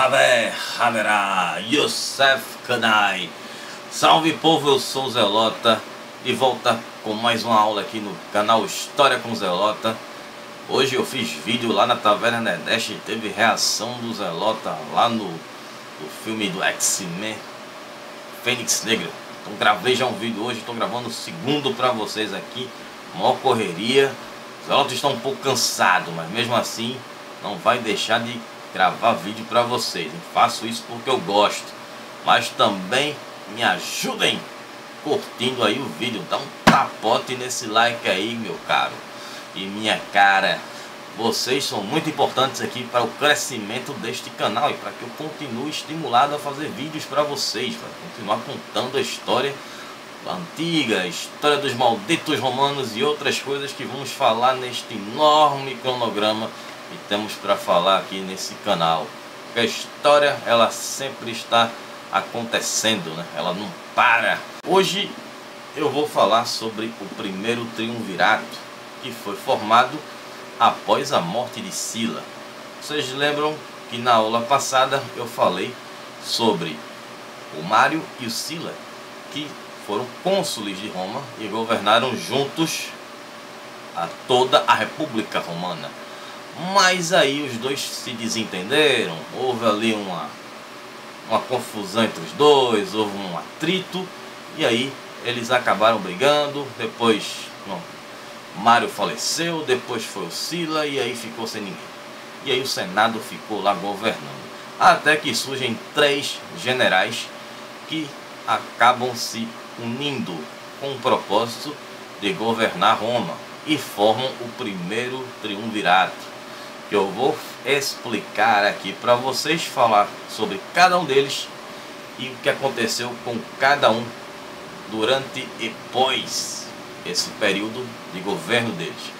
Haver, Haverá, Yosef Kanai. Salve povo, eu sou Zelota, de volta com mais uma aula aqui no canal História com Zelota. Hoje eu fiz vídeo lá na Taverna Nordeste e teve reação do Zelota lá no, no filme do X-Men Fênix Negra. Então gravei já um vídeo hoje, estou gravando o segundo para vocês aqui. Mó correria. Zelota está um pouco cansado, mas mesmo assim não vai deixar de gravar vídeo para vocês. Eu faço isso porque eu gosto. Mas também me ajudem curtindo aí o vídeo. Dá um tapote nesse like aí, meu caro. E minha cara. Vocês são muito importantes aqui para o crescimento deste canal e para que eu continue estimulado a fazer vídeos para vocês, para continuar contando a história antiga, a história dos malditos romanos e outras coisas que vamos falar neste enorme cronograma e temos para falar aqui nesse canal. Porque a história ela sempre está acontecendo, né? ela não para. Hoje eu vou falar sobre o primeiro triunvirato que foi formado após a morte de Sila. Vocês lembram que na aula passada eu falei sobre o Mário e o Sila, que foram cônsules de Roma e governaram juntos a toda a República Romana. Mas aí os dois se desentenderam, houve ali uma, uma confusão entre os dois, houve um atrito, e aí eles acabaram brigando, depois Mário faleceu, depois foi o Sila, e aí ficou sem ninguém. E aí o Senado ficou lá governando. Até que surgem três generais que acabam se unindo com o propósito de governar Roma e formam o primeiro triunvirato que eu vou explicar aqui para vocês falar sobre cada um deles e o que aconteceu com cada um durante e pós esse período de governo deles.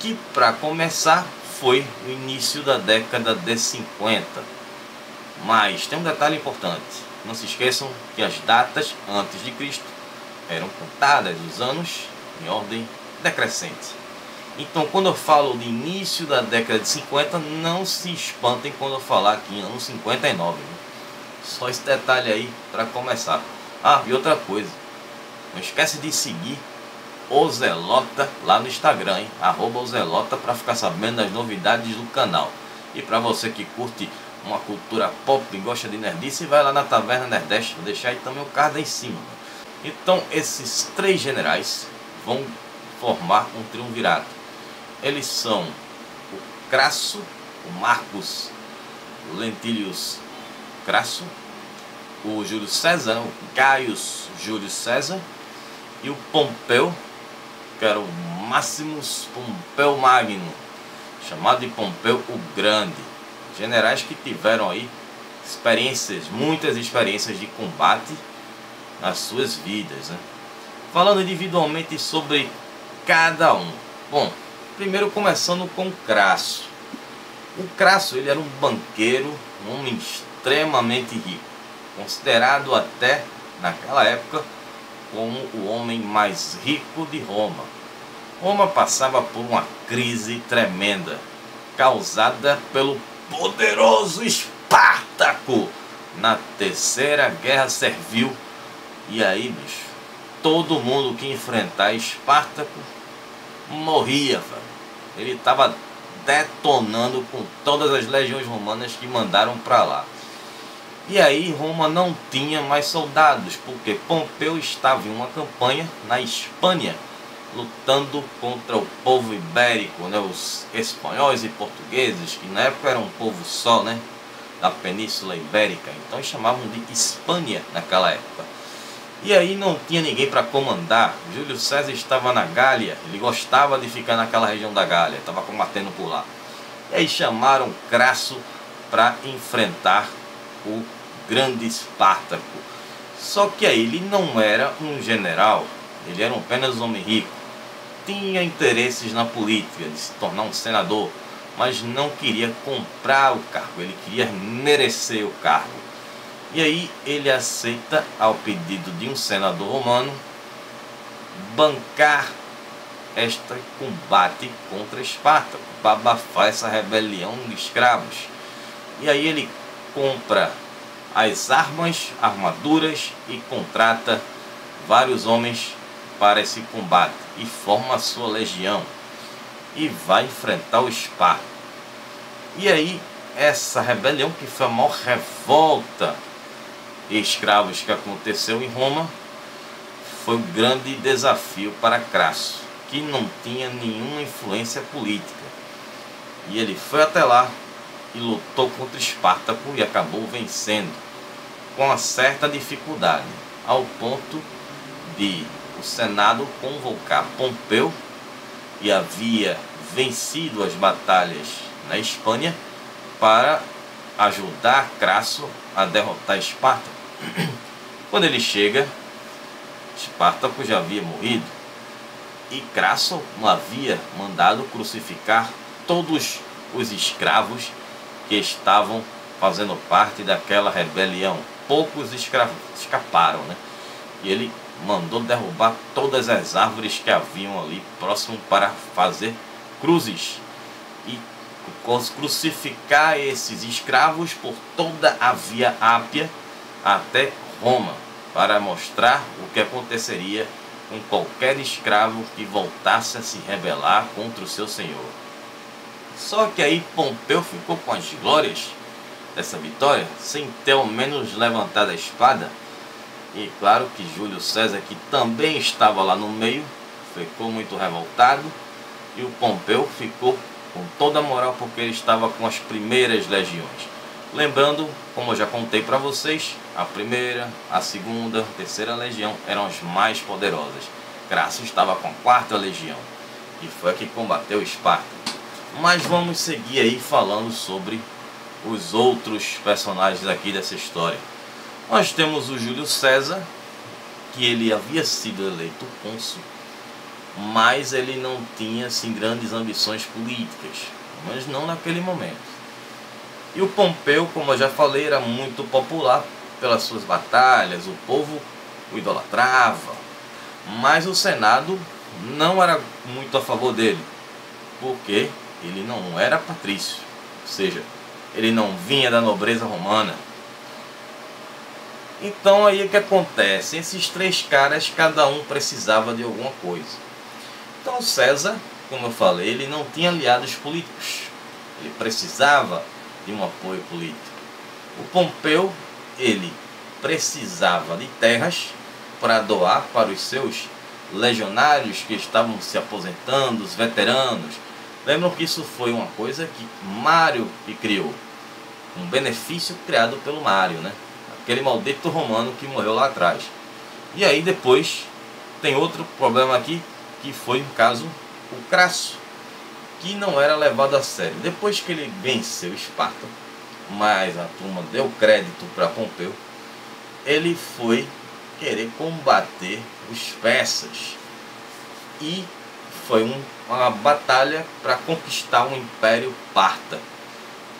Que para começar foi o início da década de 50. Mas tem um detalhe importante. Não se esqueçam que as datas antes de Cristo eram contadas os anos em ordem decrescente. Então, quando eu falo de início da década de 50, não se espantem quando eu falar aqui em anos 59. Né? Só esse detalhe aí para começar. Ah, e outra coisa. Não esquece de seguir o Zelota lá no Instagram, hein? Arroba o Zelota para ficar sabendo das novidades do canal. E para você que curte uma cultura pop e gosta de nerdice, vai lá na Taverna Nerdeste. Vou deixar aí também o card em cima. Então, esses três generais vão formar um triunvirato eles são o Crasso, o Marcos Lentilius Crasso, o Júlio César, o Gaius Júlio César e o Pompeu, que era o Máximos Pompeu Magno, chamado de Pompeu o Grande. Generais que tiveram aí experiências, muitas experiências de combate nas suas vidas. Né? Falando individualmente sobre cada um. Bom, Primeiro começando com Crasso. O Crasso ele era um banqueiro, um homem extremamente rico, considerado até naquela época como o homem mais rico de Roma. Roma passava por uma crise tremenda, causada pelo poderoso Espartaco na terceira guerra servil. E aí, bicho, todo mundo que enfrentar Espartaco morria, ele estava detonando com todas as legiões romanas que mandaram para lá. E aí Roma não tinha mais soldados, porque Pompeu estava em uma campanha na Espanha, lutando contra o povo ibérico, né, os espanhóis e portugueses, que na época eram um povo só, né, da Península Ibérica. Então chamavam de Espanha naquela época. E aí não tinha ninguém para comandar. Júlio César estava na Gália, ele gostava de ficar naquela região da Gália, estava combatendo por lá. E aí chamaram Crasso para enfrentar o grande Espartaco. Só que aí ele não era um general, ele era apenas um homem rico. Tinha interesses na política, de se tornar um senador, mas não queria comprar o cargo, ele queria merecer o cargo. E aí ele aceita, ao pedido de um senador romano, bancar este combate contra Esparta, para abafar essa rebelião de escravos. E aí ele compra as armas, armaduras e contrata vários homens para esse combate e forma a sua legião e vai enfrentar o Esparta. E aí, essa rebelião, que foi a maior revolta escravos que aconteceu em Roma, foi um grande desafio para Crasso, que não tinha nenhuma influência política. E ele foi até lá e lutou contra Espartaco e acabou vencendo, com uma certa dificuldade, ao ponto de o Senado convocar Pompeu, que havia vencido as batalhas na Espanha, para ajudar Crasso a derrotar Espartaco. Quando ele chega, Espartaco já havia morrido e Crasso havia mandado crucificar todos os escravos que estavam fazendo parte daquela rebelião. Poucos escravos escaparam, né? E ele mandou derrubar todas as árvores que haviam ali próximo para fazer cruzes e crucificar esses escravos por toda a via Ápia até Roma, para mostrar o que aconteceria com qualquer escravo que voltasse a se rebelar contra o seu senhor. Só que aí Pompeu ficou com as glórias dessa vitória, sem ter ao menos levantado a espada. E claro que Júlio César, que também estava lá no meio, ficou muito revoltado. E o Pompeu ficou com toda a moral porque ele estava com as primeiras legiões. Lembrando, como eu já contei para vocês, a primeira, a segunda, a terceira legião eram as mais poderosas. Crasso estava com a quarta legião e foi a que combateu Esparta. Mas vamos seguir aí falando sobre os outros personagens aqui dessa história. Nós temos o Júlio César, que ele havia sido eleito cônsul, mas ele não tinha assim grandes ambições políticas, mas não naquele momento. E o Pompeu, como eu já falei, era muito popular pelas suas batalhas, o povo o idolatrava, mas o Senado não era muito a favor dele, porque ele não era patrício, ou seja, ele não vinha da nobreza romana. Então aí o que acontece? Esses três caras, cada um precisava de alguma coisa. Então César, como eu falei, ele não tinha aliados políticos. Ele precisava de um apoio político. O Pompeu, ele precisava de terras para doar para os seus legionários que estavam se aposentando, os veteranos, Lembram que isso foi uma coisa que Mário que criou. Um benefício criado pelo Mário, né? Aquele maldito romano que morreu lá atrás. E aí depois tem outro problema aqui, que foi um caso o Crasso, que não era levado a sério. Depois que ele venceu Esparta, mas a turma deu crédito para Pompeu, ele foi querer combater os persas. E foi um, uma batalha para conquistar o Império Parta.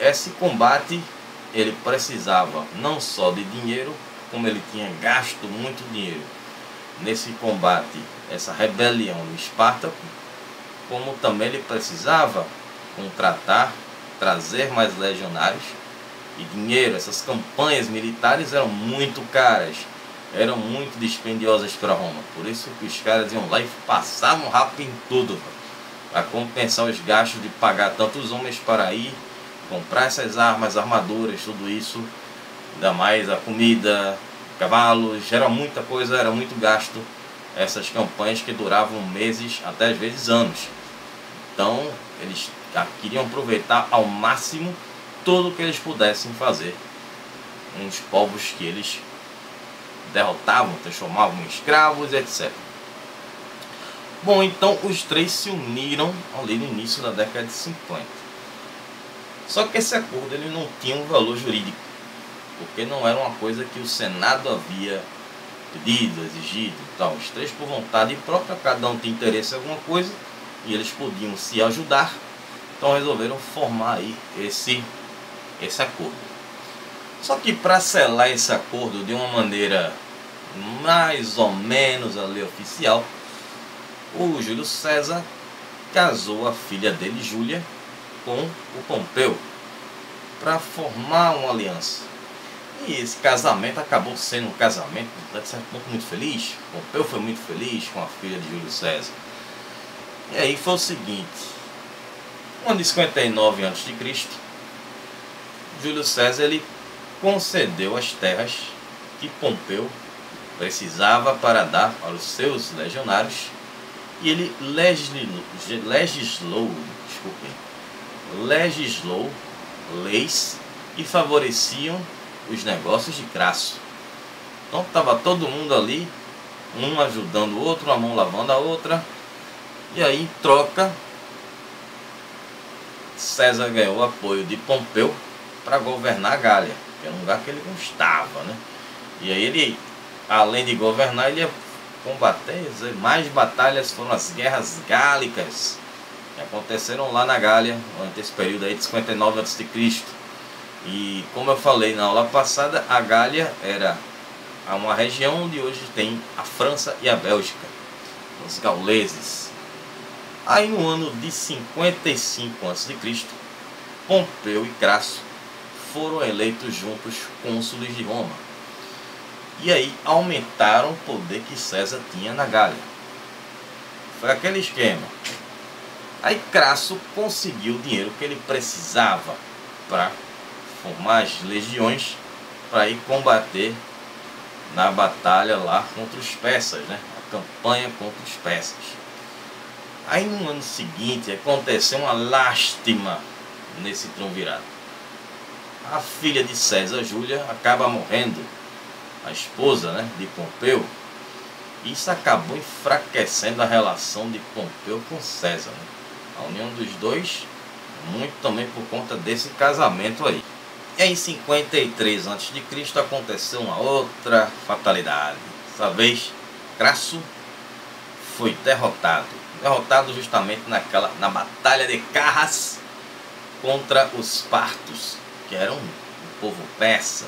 Esse combate ele precisava não só de dinheiro, como ele tinha gasto muito dinheiro nesse combate, essa rebelião no Espartaco, como também ele precisava contratar, trazer mais legionários e dinheiro. Essas campanhas militares eram muito caras eram muito dispendiosas para Roma. Por isso que os caras iam lá e passavam rápido em tudo, para compensar os gastos de pagar tantos homens para ir, comprar essas armas, armaduras, tudo isso, ainda mais a comida, cavalos, era muita coisa, era muito gasto essas campanhas que duravam meses, até às vezes anos. Então, eles queriam aproveitar ao máximo tudo o que eles pudessem fazer uns povos que eles derrotavam, transformavam em escravos, etc. Bom, então os três se uniram ali no início da década de 50. Só que esse acordo ele não tinha um valor jurídico, porque não era uma coisa que o Senado havia pedido, exigido e tal. Os três por vontade própria, cada um tinha interesse em alguma coisa e eles podiam se ajudar. Então resolveram formar aí esse, esse acordo. Só que para selar esse acordo de uma maneira mais ou menos a lei oficial, o Júlio César casou a filha dele, Júlia, com o Pompeu. para formar uma aliança. E esse casamento acabou sendo um casamento, de certo ponto, muito feliz. Pompeu foi muito feliz com a filha de Júlio César. E aí foi o seguinte, no ano de 59 a.C., Júlio César ele concedeu as terras que Pompeu precisava para dar para os seus legionários e ele legislou, legislou, legislou leis que favoreciam os negócios de Crasso. Então estava todo mundo ali, um ajudando o outro, uma mão lavando a outra, e aí troca César ganhou o apoio de Pompeu para governar a Gália, que era um lugar que ele gostava, né? E aí ele, além de governar, ele ia combater, mais batalhas foram as guerras gálicas, que aconteceram lá na Gália, durante esse período aí de 59 a.C. E como eu falei na aula passada, a Gália era uma região onde hoje tem a França e a Bélgica, os gauleses. Aí no ano de 55 a.C., Pompeu e Crasso foram eleitos juntos cônsules de Roma. E aí aumentaram o poder que César tinha na Gália. Foi aquele esquema. Aí Crasso conseguiu o dinheiro que ele precisava para as legiões para ir combater na batalha lá contra os persas, né? A campanha contra os persas. Aí no ano seguinte aconteceu uma lástima nesse triunvirato. A filha de César Júlia acaba morrendo, a esposa né, de Pompeu. Isso acabou enfraquecendo a relação de Pompeu com César. Né? A união dos dois, muito também por conta desse casamento aí. Em 53 a.C. aconteceu uma outra fatalidade. Dessa vez, Crasso foi derrotado. Derrotado justamente naquela, na Batalha de Carras contra os Partos, que eram o povo persa,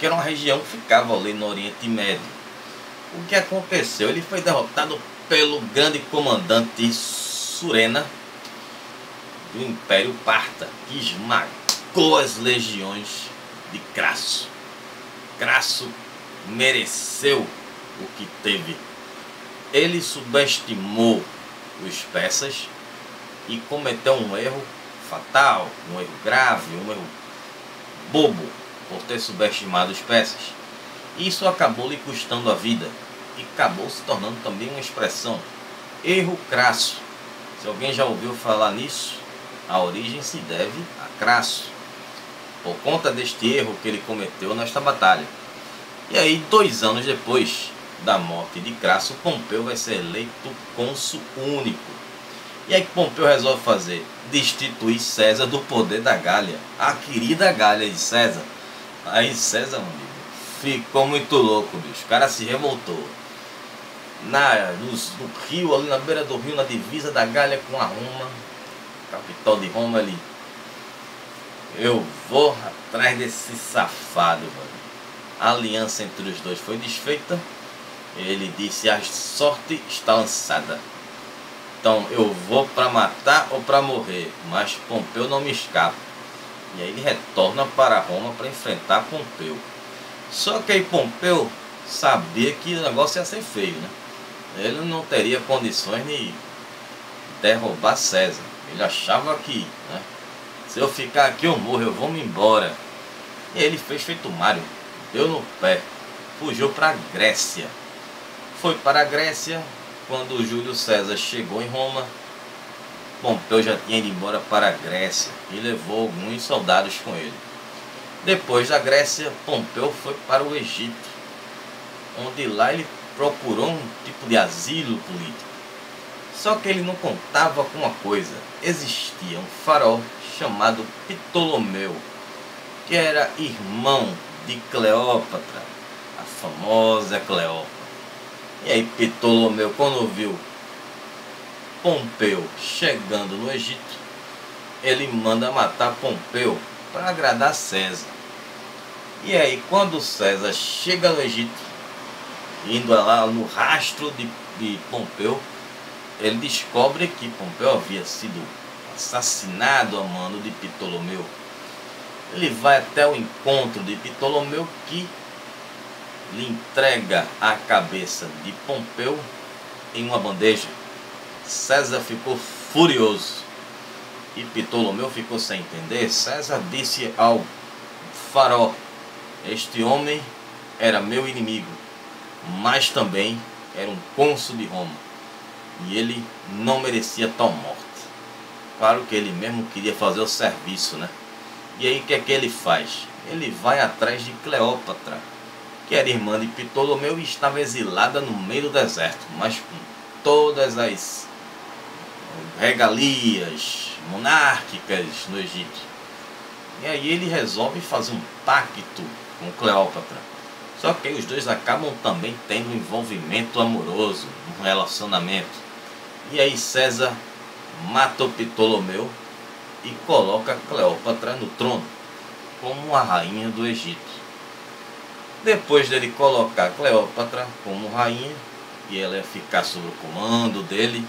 que era uma região que ficava ali no Oriente Médio. O que aconteceu? Ele foi derrotado pelo grande comandante Surena do Império Parta, que esmagou as legiões de Crasso. Crasso mereceu o que teve. Ele subestimou os persas e cometeu um erro fatal, um erro grave, um erro bobo por ter subestimado os persas. Isso acabou lhe custando a vida e acabou se tornando também uma expressão. Erro crasso. Se alguém já ouviu falar nisso, a origem se deve a Crasso, por conta deste erro que ele cometeu nesta batalha. E aí, dois anos depois da morte de Crasso, Pompeu vai ser eleito cônsul único. E aí que Pompeu resolve fazer? Destituir César do poder da Gália, a querida Gália de César. Aí César, amigo, ficou muito louco, bicho. O cara se revoltou. Na, no, no rio, ali na beira do rio, na divisa da Gália com a Roma, capital de Roma, ele. Eu vou atrás desse safado, mano. A aliança entre os dois foi desfeita. Ele disse: a sorte está lançada. Então eu vou para matar ou para morrer, mas Pompeu não me escapa. E aí ele retorna para Roma para enfrentar Pompeu. Só que aí Pompeu sabia que o negócio ia ser feio, né? Ele não teria condições de derrubar César. Ele achava que, né, se eu ficar aqui eu morro, eu vou me embora. E ele fez feito Mário, deu no pé, fugiu para a Grécia. Foi para a Grécia quando Júlio César chegou em Roma. Pompeu já tinha ido embora para a Grécia e levou alguns soldados com ele. Depois da Grécia, Pompeu foi para o Egito, onde lá ele procurou um tipo de asilo político. Só que ele não contava com uma coisa. Existia um farol chamado Ptolomeu, que era irmão de Cleópatra, a famosa Cleópatra. E aí Ptolomeu, quando viu Pompeu chegando no Egito, ele manda matar Pompeu para agradar César. E aí, quando César chega no Egito, indo lá no rastro de, de Pompeu, ele descobre que Pompeu havia sido assassinado a mano de Ptolomeu. ele vai até o encontro de Ptolomeu que lhe entrega a cabeça de Pompeu em uma bandeja. César ficou furioso e Ptolomeu ficou sem entender. César disse ao faraó: Este homem era meu inimigo, mas também era um cônsul de Roma e ele não merecia tal morte. Claro que ele mesmo queria fazer o serviço, né? E aí o que é que ele faz? Ele vai atrás de Cleópatra, que era irmã de Ptolomeu e estava exilada no meio do deserto, mas com todas as regalias monárquicas no Egito. E aí ele resolve fazer um pacto com Cleópatra. Só que aí os dois acabam também tendo um envolvimento amoroso, um relacionamento. E aí César mata Ptolomeu e coloca Cleópatra no trono, como a rainha do Egito. Depois dele colocar Cleópatra como rainha, e ela ia ficar sob o comando dele,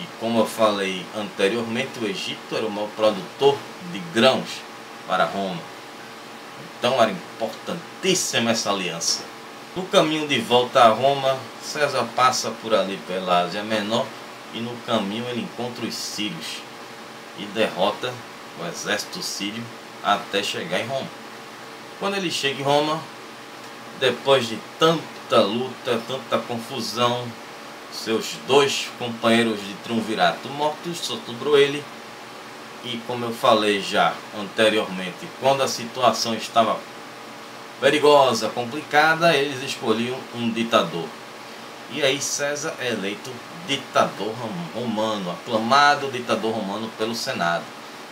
e como eu falei anteriormente, o Egito era o maior produtor de grãos para Roma. Então era importantíssima essa aliança. No caminho de volta a Roma, César passa por ali pela Ásia Menor e no caminho ele encontra os sírios e derrota o exército sírio até chegar em Roma. Quando ele chega em Roma, depois de tanta luta, tanta confusão, seus dois companheiros de triunvirato mortos, só sobrou ele. E como eu falei já anteriormente, quando a situação estava perigosa, complicada, eles escolhiam um ditador. E aí César é eleito ditador romano, aclamado ditador romano pelo Senado.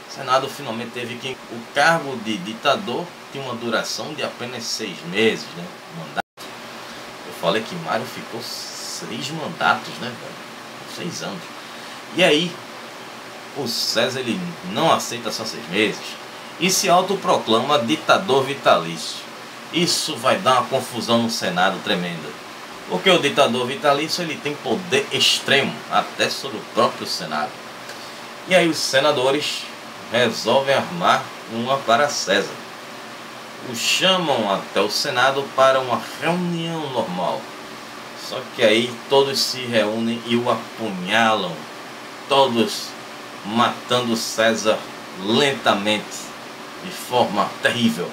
O Senado finalmente teve que. O cargo de ditador tinha uma duração de apenas seis meses, né? Mandato. Eu falei que Mário ficou seis mandatos, né? Seis anos. E aí, o César ele não aceita só seis meses e se autoproclama ditador vitalício. Isso vai dar uma confusão no Senado tremenda. Porque o ditador vitalício ele tem poder extremo, até sobre o próprio Senado. E aí os senadores resolvem armar uma para César. O chamam até o Senado para uma reunião normal. Só que aí todos se reúnem e o apunhalam, todos matando César lentamente, de forma terrível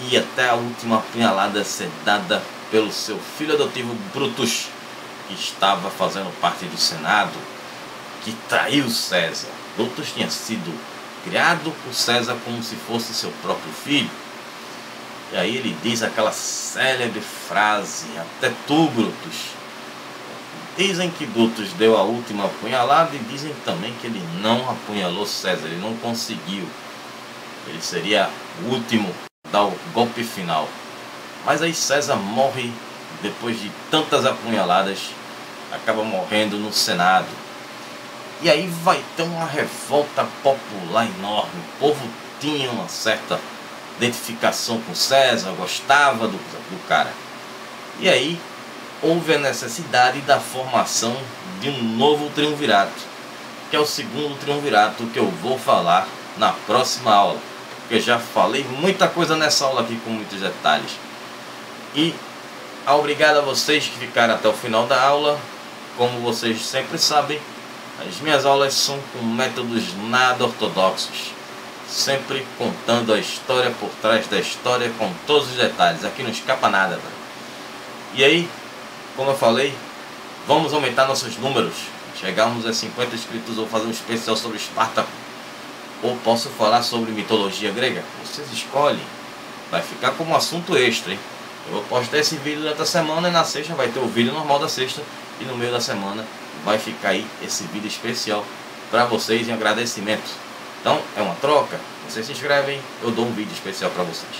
e até a última apunhalada ser dada pelo seu filho adotivo Brutus, que estava fazendo parte do Senado, que traiu César. Brutus tinha sido criado por César como se fosse seu próprio filho. E aí ele diz aquela célebre frase, até tu, Brutus. Dizem que Brutus deu a última apunhalada e dizem também que ele não apunhalou César, ele não conseguiu. Ele seria o último dar o golpe final. Mas aí César morre depois de tantas apunhaladas, acaba morrendo no Senado. E aí vai ter uma revolta popular enorme. O povo tinha uma certa identificação com César, gostava do, do cara. E aí houve a necessidade da formação de um novo triunvirato, que é o segundo triunvirato que eu vou falar na próxima aula porque já falei muita coisa nessa aula aqui com muitos detalhes. E obrigado a vocês que ficaram até o final da aula. Como vocês sempre sabem, as minhas aulas são com métodos nada ortodoxos. Sempre contando a história por trás da história com todos os detalhes. Aqui não escapa nada. Velho. E aí, como eu falei, vamos aumentar nossos números. Chegarmos a 50 inscritos, vou fazer um especial sobre Espartaco ou posso falar sobre mitologia grega? Vocês escolhem. Vai ficar como assunto extra, hein? Eu vou postar esse vídeo durante a semana e na sexta vai ter o vídeo normal da sexta e no meio da semana vai ficar aí esse vídeo especial para vocês em agradecimento. Então é uma troca, vocês se inscrevem, eu dou um vídeo especial para vocês.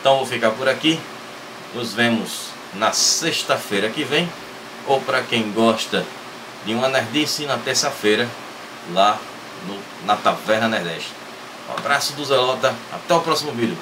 Então vou ficar por aqui, nos vemos na sexta-feira que vem, ou para quem gosta de uma nerdice na terça-feira, lá no, na Taverna Nordeste. Um abraço do Zelota, até o próximo vídeo.